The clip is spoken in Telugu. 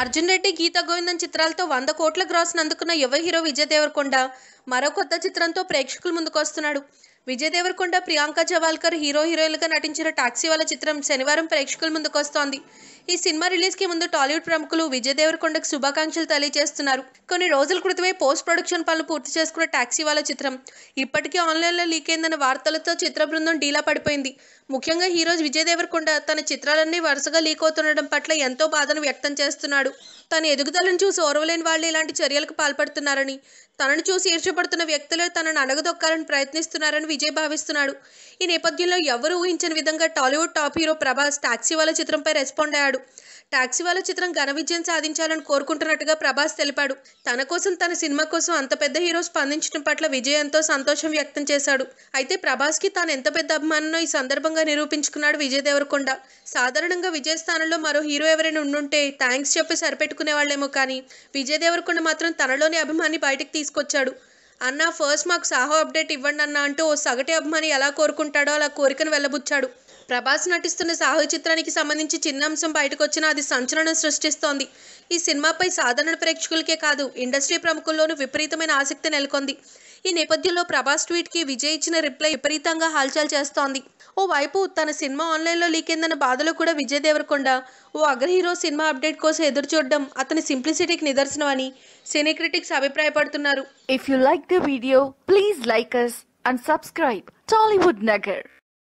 అర్జున్ రెడ్డి గీతా గోవిందం చిత్రాలతో వంద కోట్ల గ్రాస్ అందుకున్న యువ హీరో విజయ్ దేవరకొండ మరో కొత్త చిత్రంతో ప్రేక్షకుల ముందుకొస్తున్నాడు. విజయ్ దేవరకొండ ప్రియాంక జవాల్కర్ హీరో హీరోయిన్లుగా నటించిన టాక్సీ వాళ్ళ చిత్రం శనివారం ప్రేక్షకుల ముందుకొస్తోంది. ఈ సినిమా రిలీజ్కి ముందు టాలీవుడ్ ప్రముఖులు విజయ్ దేవరకొండకు శుభాకాంక్షలు తెలియజేస్తున్నారు. కొన్ని రోజుల క్రితమే పోస్ట్ ప్రొడక్షన్ పనులు పూర్తి చేసుకున్న టాక్సీ వాళ్ళ చిత్రం. ఇప్పటికే ఆన్లైన్లో లీక్ అయిందన్న వార్తలతో చిత్ర బృందం డీలా పడిపోయింది. ముఖ్యంగా హీరో విజయ్ దేవరకొండ తన చిత్రాలన్నీ వరుసగా లీక్ అవుతుండడం పట్ల ఎంతో బాధను వ్యక్తం చేస్తున్నాడు. తన ఎదుగుదలను చూసి ఓర్వలేని వాళ్ళు ఇలాంటి చర్యలకు పాల్పడుతున్నారని తనను చూసి ఈర్చపడుతున్న వ్యక్తులే తనను అణగదొక్కాలని ప్రయత్నిస్తున్నారని విజయ్ భావిస్తున్నాడు. ఈ నేపథ్యంలో ఎవరు ఊహించని విధంగా Tollywood top hero Prabhas Taxiwaala చిత్రంపై రెస్పాండ్ అయ్యాడు. టాక్సీ వాళ్ళ చిత్రం ఘన విజయం సాధించాలని కోరుకుంటున్నట్టుగా ప్రభాస్ తెలిపాడు. తన కోసం తన సినిమా కోసం అంత పెద్ద హీరో స్పందించడం పట్ల విజయ్ ఎంతో సంతోషం వ్యక్తం చేశాడు. అయితే ప్రభాస్కి తాను ఎంత పెద్ద అభిమానో ఈ సందర్భంగా నిరూపించుకున్నాడు విజయ్ దేవరకొండ. సాధారణంగా విజయ్ స్థానంలో మరో హీరో ఎవరైనా ఉండుంటే థ్యాంక్స్ చెప్పి సరిపెట్టుకునే వాళ్ళేమో కానీ విజయ్ దేవరకొండ మాత్రం తనలోని అభిమాని బయటకు తీసుకొచ్చాడు. అన్న ఫస్ట్ మాకు సాహో అప్డేట్ ఇవ్వండి అన్న అంటూ ఓ సగటి అభిమాని ఎలా కోరుకుంటాడో అలా కోరికను వెళ్ళబుచ్చాడు. ప్రభాస్ నటిస్తున్న సాహో చిత్రానికి సంబంధించి చిన్న అంశం బయటకు వచ్చినా అది సంచలనం సృష్టిస్తోంది. ఈ సినిమాపై సాధారణ ప్రేక్షకులకే కాదు ఇండస్ట్రీ ప్రముఖుల్లోనూ విపరీతమైన ఆసక్తి నెలకొంది. ఈ నేపథ్యంలో ప్రభాస్ ట్వీట్కి విజయ్ ఇచ్చిన రిప్లై విపరీతంగా హల్చల్ చేస్తోంది. ఓ వైపు తన సినిమా ఆన్లైన్లో లీక్ అయిందన్న బాధలో కూడా విజయ్ దేవరకొండ ఓ అగ్రహీరో సినిమా అప్డేట్ కోసం ఎదురు చూడడం అతని సింప్లిసిటీకి నిదర్శనం అని సినీ క్రిటిక్స్ అభిప్రాయపడుతున్నారు. If you like the video please like us and subscribe Tollywood Nagar.